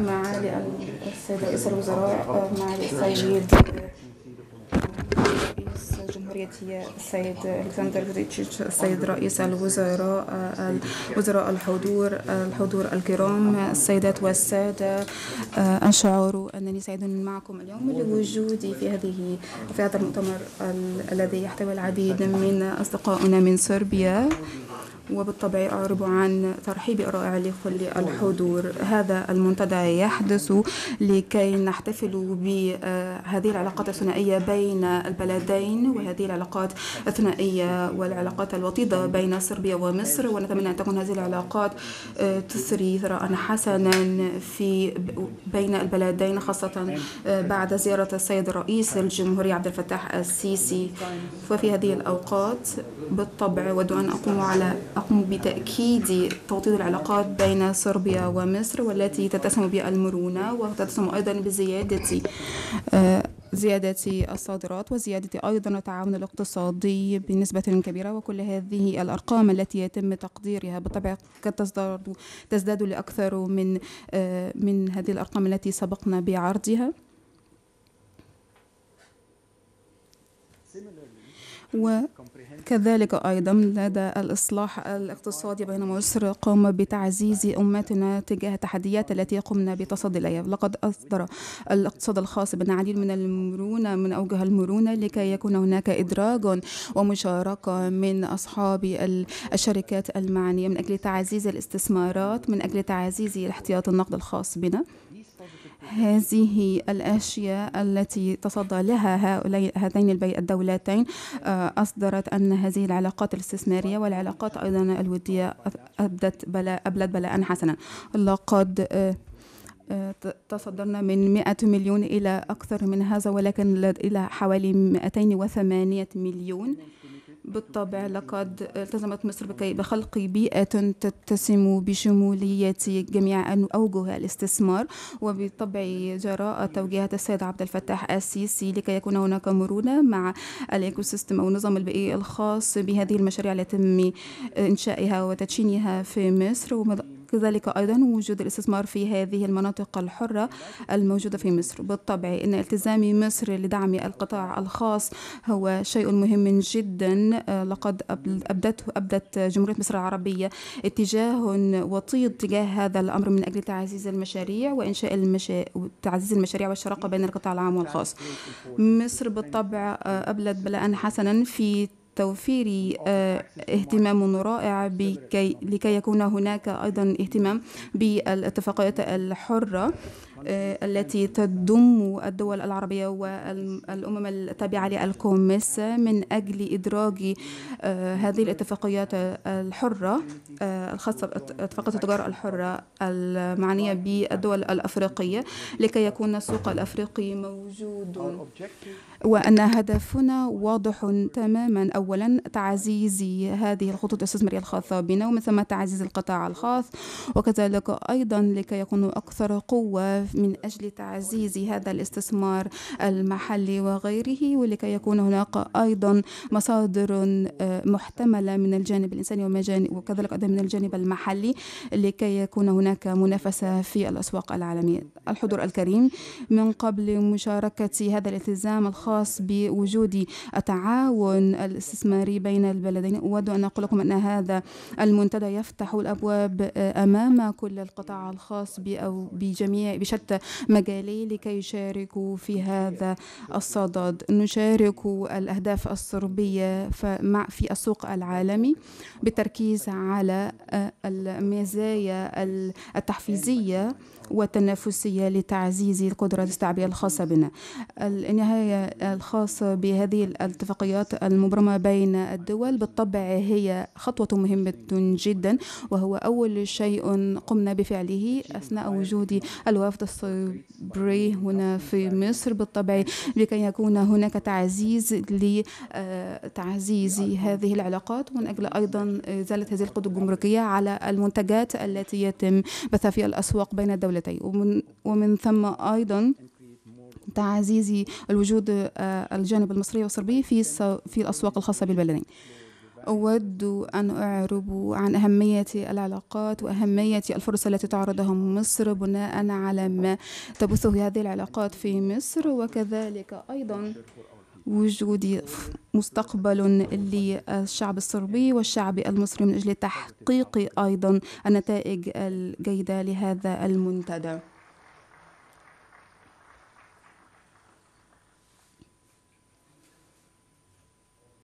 معالي السيد رئيس الوزراء معالي السيد رئيس جمهورية السيد ألكسندر فيتشيتش السيد رئيس الوزراء وزراء الحضور الحضور الكرام السيدات والسادة أشعر أنني سعيد معكم اليوم لوجودي في هذه في هذا المؤتمر الذي يحتوي العديد من أصدقائنا من صربيا. وبالطبع أعرب عن ترحيبي الرائع لكل الحضور. هذا المنتدى يحدث لكي نحتفل بهذه العلاقات الثنائية بين البلدين وهذه العلاقات الثنائية والعلاقات الوطيدة بين صربيا ومصر. ونتمنى أن تكون هذه العلاقات تثري ثراء حسنا في بين البلدين خاصة بعد زيارة السيد رئيس الجمهورية عبد الفتاح السيسي. وفي هذه الأوقات بالطبع أود أن أقوم على أقوم بتأكيد توطيد العلاقات بين صربيا ومصر والتي تتسم بالمرونة وتتسم أيضا بزيادة زيادة الصادرات وزيادة أيضا التعاون الاقتصادي بنسبة كبيرة. وكل هذه الأرقام التي يتم تقديرها بالطبع قد تزداد تزداد لأكثر من من هذه الأرقام التي سبقنا بعرضها. وكذلك أيضا لدى الإصلاح الاقتصادي بين مصر قام بتعزيز أمتنا تجاه التحديات التي قمنا بتصدي إليها. لقد أصدر الاقتصاد الخاص بالعديد من المرونة من أوجه المرونة لكي يكون هناك إدراج ومشاركة من أصحاب الشركات المعنية من أجل تعزيز الاستثمارات من أجل تعزيز الاحتياط النقد الخاص بنا. هذه الأشياء التي تصدى لها هؤلاء هاتين الدولتين أصدرت أن هذه العلاقات الاستثمارية والعلاقات أيضا الودية أبدت بلاء أبلت بلاء حسنا. لقد تصدرنا من 100 مليون إلى أكثر من هذا ولكن إلى حوالي 208 مليون. بالطبع لقد التزمت مصر بخلق بيئة تتسم بشمولية جميع أوجه الاستثمار وبالطبع جراء توجيهات السيد عبد الفتاح السيسي لكي يكون هناك مرونة مع الإيكو سيستم أو النظام البيئي الخاص بهذه المشاريع التي يتم إنشائها وتدشينها في مصر. كذلك أيضا وجود الاستثمار في هذه المناطق الحرة الموجودة في مصر. بالطبع إن التزام مصر لدعم القطاع الخاص هو شيء مهم جدا. لقد أبدته أبدت جمهورية مصر العربية اتجاه وطيد تجاه هذا الأمر من أجل تعزيز المشاريع وإنشاء المشا... تعزيز المشاريع والشراكة بين القطاع العام والخاص. مصر بالطبع أبلت بلاء حسنا في توفير اهتمام رائع لكي يكون هناك أيضا اهتمام بالاتفاقيات الحرة. التي تضم الدول العربية والأمم التابعة للكوميس من أجل إدراج هذه الاتفاقيات الحرة الخاصة باتفاقية التجارة الحرة المعنية بالدول الأفريقية لكي يكون السوق الأفريقي موجود. وأن هدفنا واضح تماما أولا تعزيز هذه الخطوط الاستثمارية الخاصة بنا ومن ثم تعزيز القطاع الخاص وكذلك أيضا لكي يكونوا أكثر قوة من أجل تعزيز هذا الاستثمار المحلي وغيره ولكي يكون هناك أيضا مصادر محتملة من الجانب الإنساني وكذلك أيضا من الجانب المحلي لكي يكون هناك منافسة في الأسواق العالمية. الحضور الكريم من قبل مشاركة هذا الالتزام الخاص بوجود التعاون الاستثماري بين البلدين أود أن أقول لكم أن هذا المنتدى يفتح الأبواب أمام كل القطاع الخاص بجميع بشتى مجالي لكي يشاركوا في هذا الصدد. نشارك الأهداف الصربية في السوق العالمي بالتركيز على المزايا التحفيزية والتنافسية لتعزيز القدرة الاستيعابية الخاصة بنا. النهاية الخاصة بهذه الاتفاقيات المبرمة بين الدول بالطبع هي خطوة مهمة جدا وهو أول شيء قمنا بفعله أثناء وجود الوفد الصبري هنا في مصر بالطبع لكي يكون هناك تعزيز لتعزيز هذه العلاقات. ومن أجل أيضا إزالة هذه القيود الجمركية على المنتجات التي يتم بثها في الأسواق بين الدولتين. ومن, ومن ثم أيضا تعزيز الوجود الجانب المصري والصربي في في الأسواق الخاصة بالبلدين. أود أن أعرب عن أهمية العلاقات وأهمية الفرص التي تعرضها مصر بناء على ما تبثه هذه العلاقات في مصر وكذلك أيضا وجود مستقبل للشعب الصربي والشعب المصري من أجل تحقيق أيضا النتائج الجيدة لهذا المنتدى.